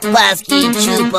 Plasky Chupo.